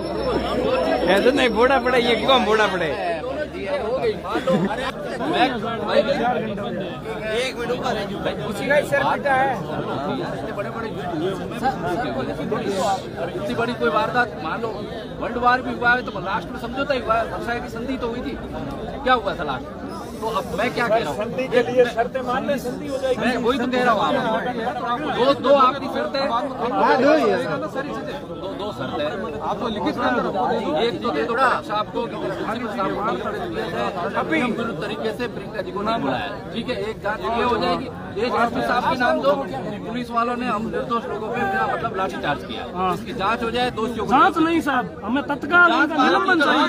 ऐसे नहीं बूढ़ा पड़े ये क्यों बूढ़ा पड़े एक उसी का सर बेटा है। बड़े बड़े इतनी बड़ी कोई वारदात, मान लो, वर्ल्ड वार भी हुआ है तो लास्ट में समझौता ही हुआ है। वर्षा की संधि तो हुई थी। क्या हुआ था लास्ट? तो अब मैं क्या कह रहा हूँ? के लिए शर्तें मान ले संधि हो जाएगी। मैं वही तो कह रहा हूँ आपको दो दो आपकी शर्तें है। सारी चीज़ें। दो दो शर्तें आपको लिखित एक तो दे दो आपको अभी। विरुद्ध तरीके से प्रियंका जी को नहीं बुलाया ठीक है एक जाँच ये हो जाएगी। एक एसपी साहब के नाम दो। पुलिस वालों ने हम निर्दोष लोगों पे मतलब लाठीचार्ज किया। इसकी जाँच हो जाए दोषियों को जाँच नहीं साहब। हमें तत्काल उनका निलंबन चाहिए।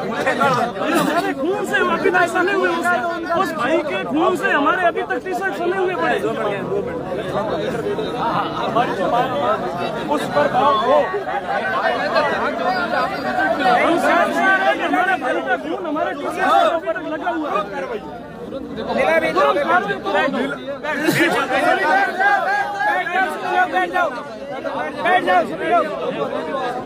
हमारे खून से अभी तक सने हुए उस, उस भाई के खून से हमारे अभी तक टी शर्ट सने हुए पड़े। उस पर हमारे भाई का खून हमारे टी शर्ट लगा हुआ है। बैठ जाओ बैठ जाओ